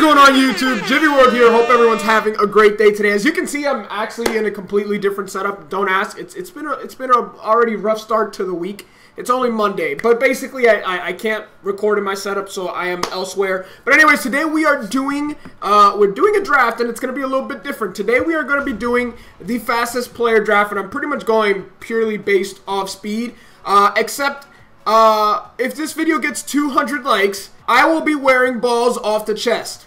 is going on YouTube? Gyvi World here. Hope everyone's having a great day today. As you can see, I'm actually in a completely different setup. Don't ask. It's it's been a, it's been a already rough start to the week. It's only Monday, but basically I, I, I, can't record in my setup, so I am elsewhere. But anyways, today we are doing uh, we're doing a draft, and it's going to be a little bit different. Today we are going to be doing the fastest player draft, and I'm pretty much going purely based off speed, uh, except uh, if this video gets 200 likes, I will be wearing balls off the chest.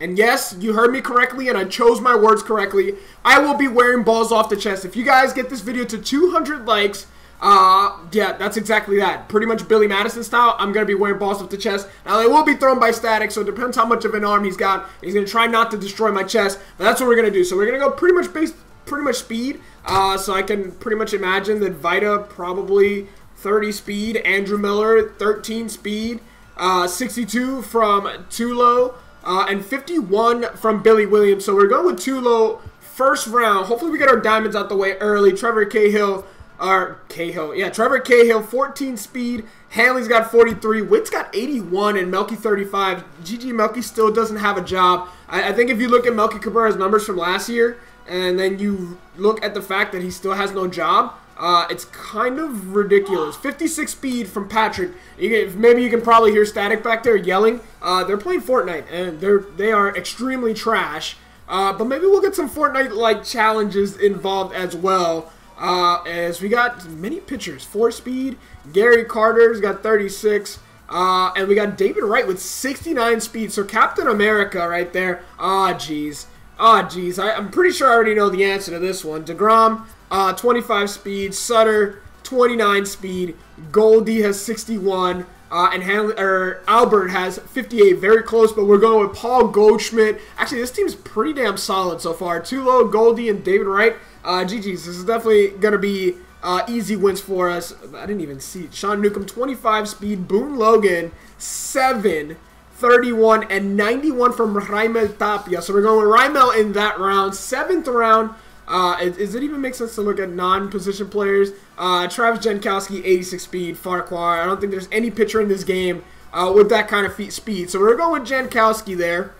And yes, you heard me correctly and I chose my words correctly. I will be wearing balls off the chest. If you guys get this video to 200 likes, uh, yeah, that's exactly that. Pretty much Billy Madison style. I'm going to be wearing balls off the chest. Now, they will be thrown by static, so it depends how much of an arm he's got. He's going to try not to destroy my chest, but that's what we're going to do. So we're going to go pretty much base, pretty much speed. Uh, so I can pretty much imagine that Vita probably 30 speed. Andrew Miller, 13 speed. Uh, 62 from Tulo. Uh, and 51 from Billy Williams. So we're going with Tulo first round. Hopefully we get our diamonds out the way early. Trevor Cahill, or Cahill, yeah, Trevor Cahill, 14 speed. Hanley's got 43. Whit's got 81 and Melky 35. GG Melky still doesn't have a job. I, I think if you look at Melky Cabrera's numbers from last year, and then you look at the fact that he still has no job, uh, it's kind of ridiculous. 56 speed from Patrick. You can, maybe you can probably hear Static back there yelling. Uh, they're playing Fortnite, and they're they are extremely trash. Uh, but maybe we'll get some Fortnite-like challenges involved as well. Uh, as we got many pitchers. Four speed. Gary Carter's got 36. Uh, and we got David Wright with 69 speed. So Captain America right there. Ah, oh, jeez. Ah, oh, jeez. I'm pretty sure I already know the answer to this one. DeGrom, uh, 25 speed. Sutter, 29 speed. Goldie has 61. Uh, and Hanley, or Albert has 58, very close, but we're going with Paul Goldschmidt. Actually, this team's pretty damn solid so far. Tulo, Goldie, and David Wright. Uh, GG's, this is definitely going to be uh, easy wins for us. I didn't even see. Sean Newcomb, 25 speed. Boone Logan, 7, 31, and 91 from Raimel Tapia. So we're going with Raimel in that round. Seventh round. Uh, does it even make sense to look at non-position players? Uh, Travis Jankowski, 86 speed, Farquhar. I don't think there's any pitcher in this game uh, with that kind of speed. So we're going with Jankowski there.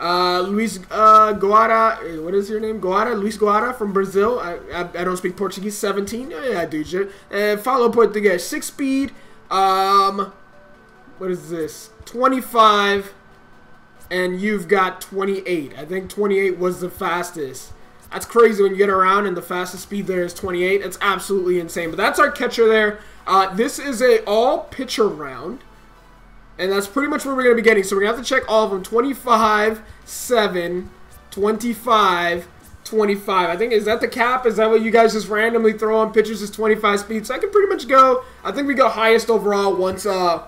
Uh, Luis uh, Gohara, eh, what is your name? Gohara, Luis Gohara from Brazil. I, I, I don't speak Portuguese. 17. Oh, yeah, I do. And follow Portuguese. 6 speed. Um, what is this? 25. And you've got 28. I think 28 was the fastest. That's crazy when you get around and the fastest speed there is 28. It's absolutely insane. But that's our catcher there. Uh, this is a all pitcher round. And that's pretty much what we're going to be getting. So we're going to have to check all of them. 25, 7, 25, 25. I think, is that the cap? Is that what you guys just randomly throw on pitchers is 25 speed? So I can pretty much go, I think we go highest overall once, uh,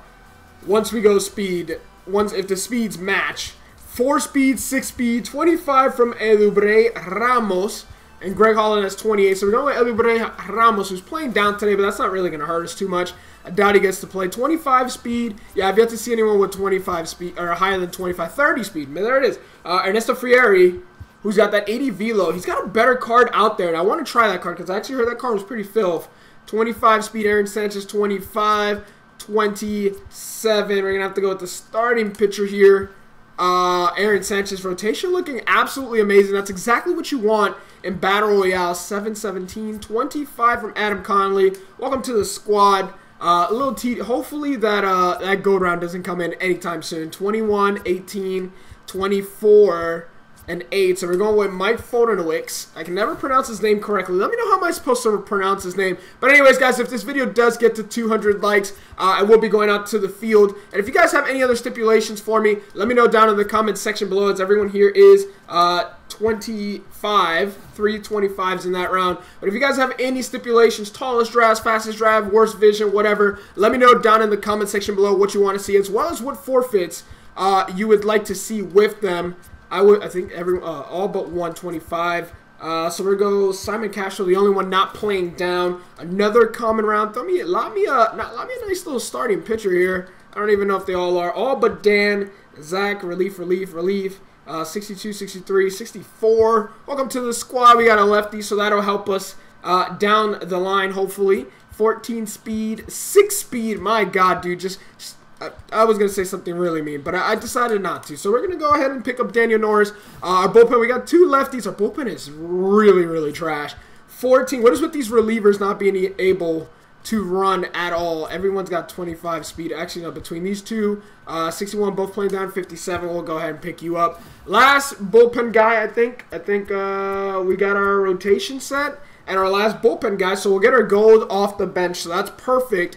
once we go speed. Once, if the speeds match. 4 speed, 6 speed, 25 from Elubre Ramos. And Greg Holland has 28. So we're going with Elubre Ramos, who's playing down today, but that's not really going to hurt us too much. I doubt he gets to play 25 speed. Yeah, I've yet to see anyone with 25 speed, or higher than 25, 30 speed. But there it is. Uh, Ernesto Frieri, who's got that 80 velo. He's got a better card out there, and I want to try that card because I actually heard that card was pretty filth. 25 speed, Aaron Sanchez, 25, 27. We're going to have to go with the starting pitcher here. Uh, Aaron Sanchez rotation looking absolutely amazing. That's exactly what you want in Battle Royale. 717, 25 from Adam Conley. Welcome to the squad. Uh, a little T. Hopefully that uh, that gold round doesn't come in anytime soon. 21, 18, 24 and 8. So we're going with Mike Foltynewicz. I can never pronounce his name correctly. Let me know how am I supposed to pronounce his name. But anyways, guys, if this video does get to 200 likes, uh, I will be going out to the field. And if you guys have any other stipulations for me, let me know down in the comments section below. As everyone here is uh, 25, three 25s in that round. But if you guys have any stipulations, tallest drive, fastest drive, worst vision, whatever, let me know down in the comment section below what you want to see, as well as what forfeits uh, you would like to see with them. I would. I think every uh, all but 125. Uh, so we're gonna go Simon Castro, the only one not playing down. Another common round. Throw me, allow me a, not, allow me a nice little starting pitcher here. I don't even know if they all are. All but Dan, Zach, relief, relief, relief. Uh, 62, 63, 64. Welcome to the squad. We got a lefty, so that'll help us uh, down the line, hopefully. 14 speed, 6 speed. My God, dude, just, just I, I was going to say something really mean, but I, I, decided not to. So we're going to go ahead and pick up Daniel Norris. Uh, our bullpen, we got two lefties. Our bullpen is really, really trash. 14. What is with these relievers not being able to run at all? Everyone's got 25 speed. Actually, no, between these two, uh, 61 both playing down 57. We'll go ahead and pick you up. Last bullpen guy, I think. I think uh, we got our rotation set and our last bullpen guy. So we'll get our gold off the bench. So that's perfect.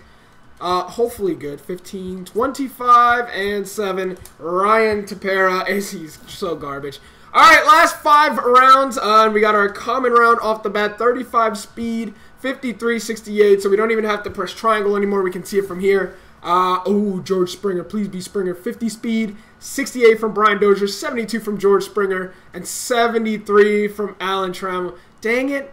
Uh, hopefully good. 15, 25, and 7. Ryan Tepera is he's so garbage. All right, last five rounds. Uh, we got our common round off the bat. 35 speed, 53, 68. So we don't even have to press triangle anymore. We can see it from here. Uh, oh, George Springer. Please be Springer. 50 speed, 68 from Brian Dozier, 72 from George Springer, and 73 from Alan Trammell. Dang it.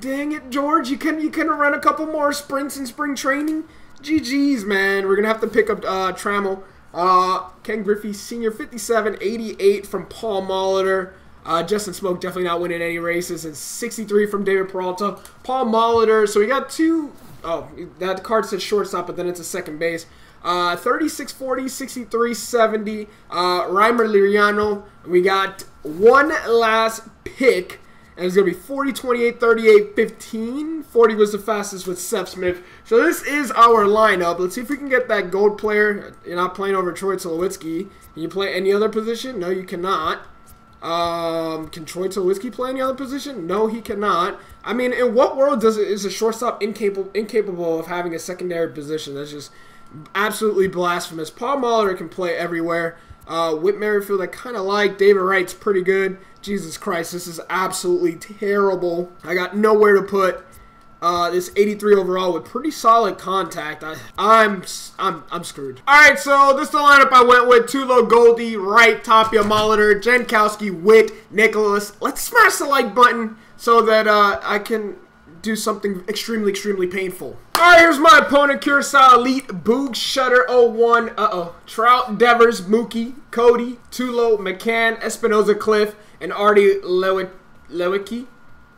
Dang it, George. You can you can run a couple more sprints in spring training. GG's, man. We're to have to pick up uh, Trammell. Uh, Ken Griffey Sr., 57, 88 from Paul Molitor. Uh, Justin Smoak definitely not winning any races. And 63 from David Peralta. Paul Molitor. So we got two. Oh, that card says shortstop, but then it's a second base. Uh, 36 40, 63 70. Uh, Rymer Liriano. We got one last pick and it's going to be 40, 28, 38, 15. 40 was the fastest with Seth Smith. So this is our lineup. Let's see if we can get that gold player. You're not playing over Troy Tulowitzki. Can you play any other position? No, you cannot. Um, can Troy Tulowitzki play any other position? No, he cannot. I mean, in what world does it, is a shortstop incapable incapable of having a secondary position? That's just absolutely blasphemous. Paul Molitor can play everywhere. Uh, Whit Merrifield, I kind of like. David Wright's pretty good. Jesus Christ, this is absolutely terrible. I got nowhere to put uh, this 83 overall with pretty solid contact. I, am I'm, I'm screwed. All right, so this is the lineup I went with. Tulo, Goldie, Wright, Tapia, Molitor, Jankowski, Whit, Nicholas. Let's smash the like button so that uh, I can do something extremely, extremely painful. Alright, here's my opponent, Curacao Elite, Boog Shutter 01, uh-oh, Trout, Devers, Mookie, Cody, Tulo, McCann, Espinosa, Cliff, and Artie Lewicki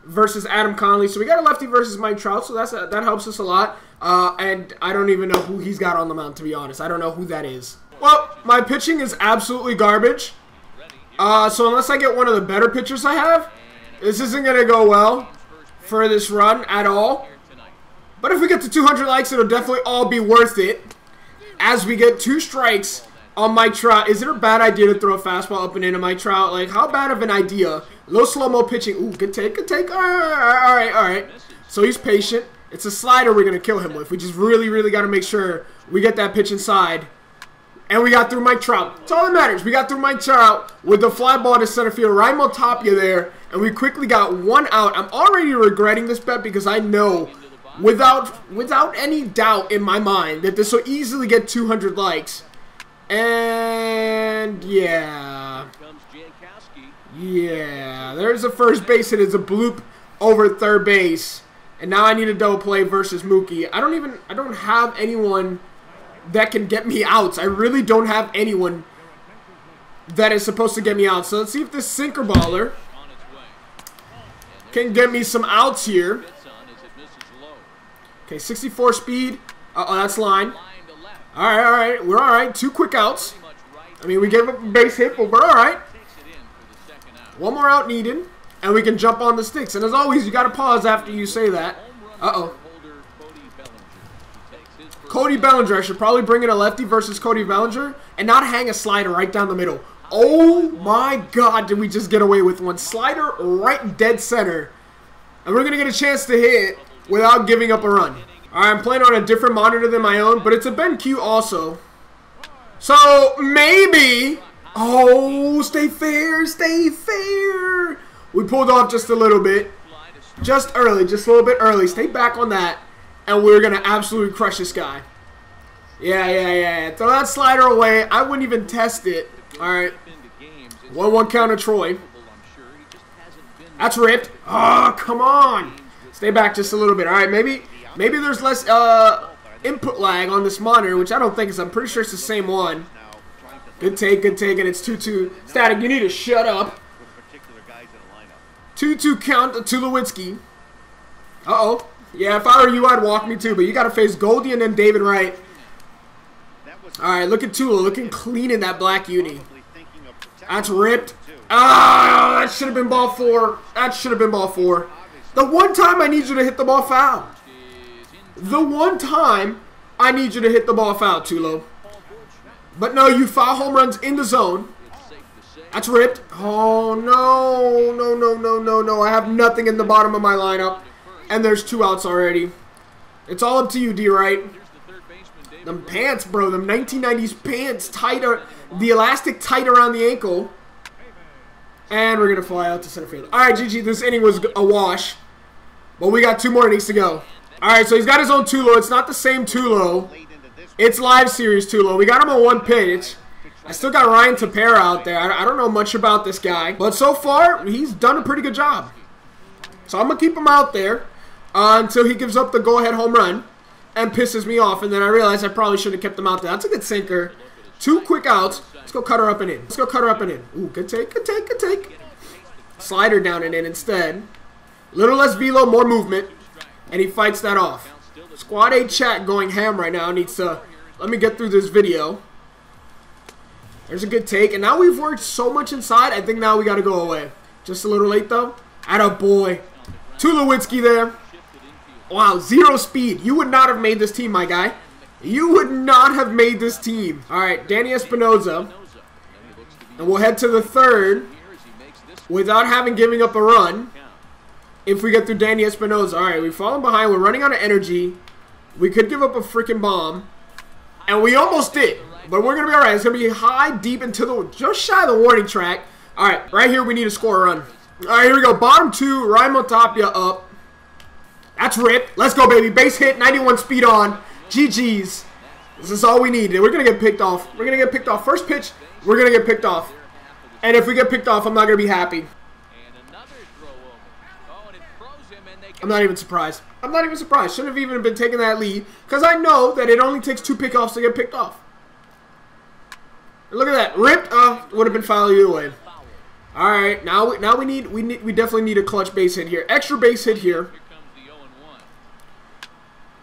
versus Adam Conley. So we got a lefty versus Mike Trout, so that's a, that helps us a lot. Uh, and I don't even know who he's got on the mound, to be honest. I don't know who that is. Well, my pitching is absolutely garbage. Uh, so unless I get one of the better pitchers I have, this isn't going to go well for this run at all. But if we get to 200 likes, it'll definitely all be worth it. As we get two strikes on Mike Trout. Is it a bad idea to throw a fastball up and into Mike Trout? Like, how bad of an idea? Low slow-mo pitching. Ooh, good take, good take. All right, all right. So he's patient. It's a slider we're going to kill him with. We just really, really got to make sure we get that pitch inside. And we got through Mike Trout. That's all that matters. We got through Mike Trout with the fly ball to center field. Raimel Tapia there. And we quickly got one out. I'm already regretting this bet because I know without without any doubt in my mind that this will easily get 200 likes. And yeah. Yeah. There's a first base hit. It's a bloop over third base. And now I need a double play versus Mookie. I don't even I don't have anyone that can get me outs. I really don't have anyone that is supposed to get me out. So let's see if this sinker baller can get me some outs here. Okay, 64 speed. Uh oh, that's line. All right, all right. We're all right. Two quick outs. I mean, we gave up a base hit, but we're all right. One more out needed, and we can jump on the sticks. And as always, you got to pause after you say that. Uh-oh. Cody Bellinger. I should probably bring in a lefty versus Cody Bellinger and not hang a slider right down the middle. Oh my god, did we just get away with one. Slider right dead center. And we're going to get a chance to hit without giving up a run. Alright, I'm playing on a different monitor than my own, but it's a BenQ also. So, maybe... Oh, stay fair, stay fair. We pulled off just a little bit. Just early, just a little bit early. Stay back on that, and we're going to absolutely crush this guy. Yeah, yeah, yeah. Throw that slider away. I wouldn't even test it. All right. 1-1 counter Troy. That's ripped. Oh, come on. Stay back just a little bit. All right, maybe maybe there's less uh, input lag on this monitor, which I don't think is. I'm pretty sure it's the same one. Good take, good take, and it's 2-2. Static, you need to shut up. 2-2 count to Lewinsky. Uh-oh. Yeah, if I were you, I'd walk me too, but you got to face Goldie and then David Wright. All right, look at Tulo looking clean in that black uni. That's ripped. Ah, that should have been ball four. That should have been ball four. The one time I need you to hit the ball foul. The one time I need you to hit the ball foul, Tulo. But no, you foul home runs in the zone. That's ripped. Oh, no. No, no, no, no, no. I have nothing in the bottom of my lineup. And there's two outs already. It's all up to you, D-Right. Them pants, bro. Them 1990s pants tighter. The elastic tight around the ankle. And we're going to fly out to center field. All right, GG. This inning was a wash. But we got two more innings to go. All right, so he's got his own Tulo. It's not the same Tulo. It's live series Tulo. We got him on one pitch. I still got Ryan Tepera out there. I don't know much about this guy. But so far, he's done a pretty good job. So I'm going to keep him out there uh, until he gives up the go-ahead home run and pisses me off. And then I realize I probably should have kept him out there. That's a good sinker. Two quick outs. Let's go cut her up and in. Let's go cut her up and in. Ooh, good take, good take, good take. Slider down and in instead. Little less velo, more movement. And he fights that off. Squad A chat going ham right now needs to... Let me get through this video. There's a good take. And now we've worked so much inside, I think now we got to go away. Just a little late, though. A boy. Tulowitzki there. Wow, zero speed. You would not have made this team, my guy. You would not have made this team. All right, Danny Espinosa. And we'll head to the third without having giving up a run if we get through Danny Espinosa. All right, we've fallen behind. We're running out of energy. We could give up a freaking bomb. And we almost did. But we're going to be all right. It's going to be high, deep into the, just shy of the warning track. All right, right here we need to score a run. All right, here we go. Bottom two, Raimel Tapia up. That's rip. Let's go, baby. Base hit, 91 speed on. GG's. This is all we need. We're going to get picked off. We're going to get picked off. First pitch, we're going to get picked off. And if we get picked off, I'm not going to be happy. I'm not even surprised. I'm not even surprised. Shouldn't have even been taking that lead because I know that it only takes two pickoffs to get picked off. Look at that. Ripped. Uh, would have been foul either way. All right, now now we need we need we definitely need a clutch base hit here. Extra base hit here.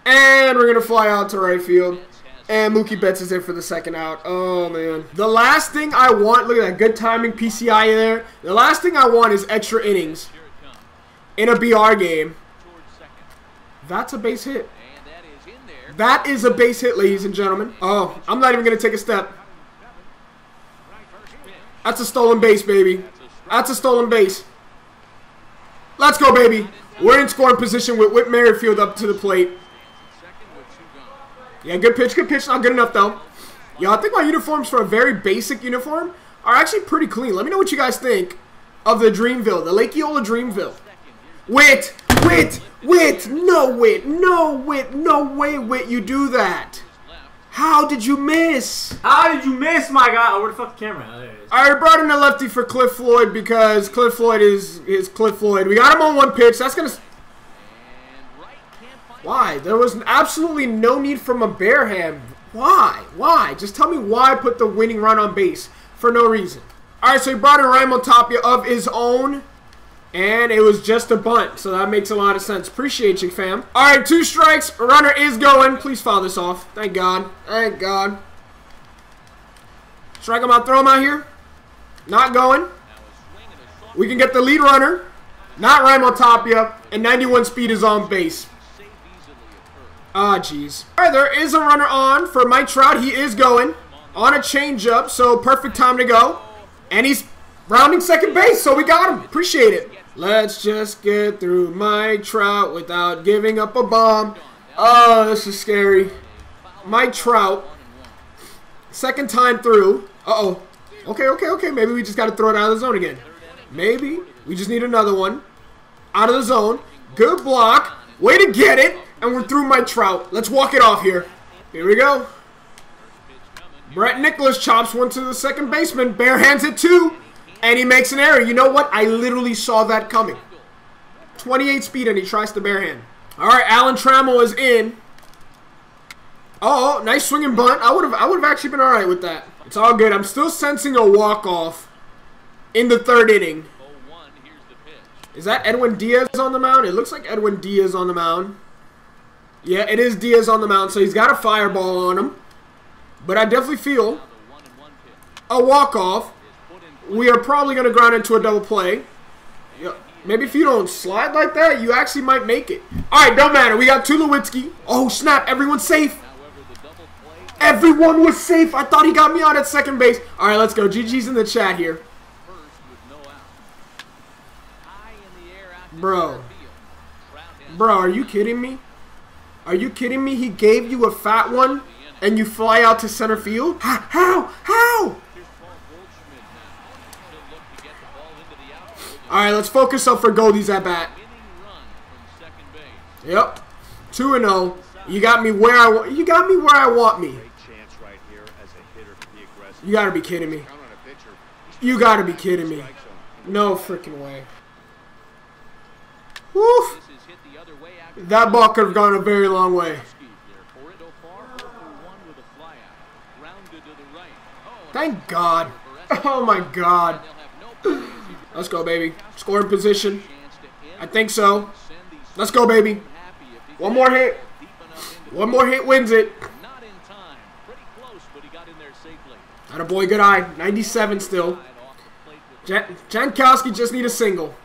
And we're gonna fly out to right field. And Mookie Betts is in for the second out. Oh man. The last thing I want, look at that good timing PCI there. The last thing I want is extra innings in a BR game. That's a base hit. That is a base hit, ladies and gentlemen. Oh, I'm not even gonna take a step. That's a stolen base, baby. That's a stolen base. Let's go, baby. We're in scoring position with Whit Merrifield up to the plate. Yeah, good pitch, good pitch. Not good enough, though. Yo, I think my uniforms for a very basic uniform are actually pretty clean. Let me know what you guys think of the Dreamville, the Lake Eola Dreamville. Wit, wit, wit, no wit, no wit, no way, wit, you do that. How did you miss? How did you miss, my guy? Oh, where the fuck the camera? Oh, there it is. I brought in a lefty for Cliff Floyd because Cliff Floyd is is Cliff Floyd. We got him on one pitch. That's gonna. Why? There was absolutely no need from a bare hand. Why? Why? Just tell me why I put the winning run on base for no reason. All right, so he brought in Raimel Tapia of his own. And it was just a bunt, so that makes a lot of sense. Appreciate you, fam. All right, two strikes. Runner is going. Please foul this off. Thank God. Thank God. Strike him out, throw him out here. Not going. We can get the lead runner. Not Raimel Tapia. And 91 speed is on base. Ah, jeez. All right, there is a runner on for Mike Trout. He is going on a changeup, so perfect time to go. And he's rounding second base, so we got him. Appreciate it. Let's just get through Mike Trout without giving up a bomb. Oh, this is scary. Mike Trout. Second time through. Uh-oh. Okay, okay, okay. Maybe we just got to throw it out of the zone again. Maybe. We just need another one. Out of the zone. Good block. Way to get it. And we're through my Trout. Let's walk it off here. Here we go. Brett Nicholas chops one to the second baseman. Bare hands it two. And he makes an error. You know what? I literally saw that coming. 28 speed and he tries to bare hand. All right, Alan Trammell is in. Oh, nice swinging bunt. I would have I would have actually been all right with that. It's all good. I'm still sensing a walk-off in the third inning. Is that Edwin Diaz on the mound? It looks like Edwin Diaz on the mound. Yeah, it is Diaz on the mound, so he's got a fireball on him. but I definitely feel a walk-off. We are probably going to ground into a double play. Yep. Maybe if you don't slide like that, you actually might make it. All right, don't matter. We got Tulowitzki. Oh, snap. Everyone's safe. Everyone was safe. I thought he got me out at second base. All right, let's go. GG's in the chat here. Bro. Bro, are you kidding me? Are you kidding me? He gave you a fat one and you fly out to center field? How? How? How? All right, let's focus up for Goldie's at bat. Yep, two and zero. Oh. You got me where I want. You got me where I want me. You gotta be kidding me. You gotta be kidding me. No freaking way. Woof. That ball could have gone a very long way. Thank God. Oh my God. Let's go, baby. Scoring position. I think so. Let's go, baby. One more hit. One more hit wins it. Not a boy, good eye. 97 still. Jankowski just need a single.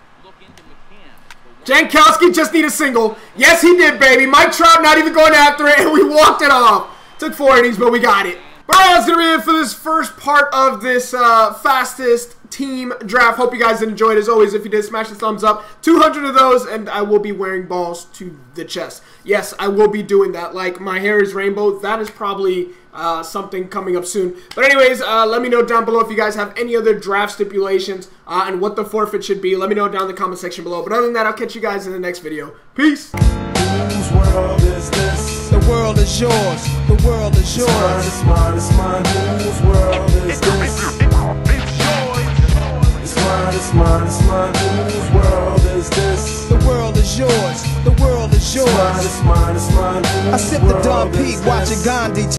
Jankowski just need a single. Yes, he did, baby. Mike Trout not even going after it, and we walked it off. Took four innings, but we got it. That's going to be it for this first part of this uh, fastest team draft. Hope you guys enjoyed. As always, if you did, smash the thumbs up. 200 of those, and I will be wearing balls to the chest. Yes, I will be doing that. Like, my hair is rainbow. That is probably uh, something coming up soon. But anyways, uh, let me know down below if you guys have any other draft stipulations uh, and what the forfeit should be. Let me know down in the comment section below. But other than that, I'll catch you guys in the next video. Peace! Whose world is this? The world is yours. The world is yours. It's mine, it's mine, it's mine. Whose world is this? Mine, it's mine, it's mine. Whose world is this? The world is yours. The world is yours. It's mine, it's mine, it's mine. I sip the Dom Pete, watching Gandhi.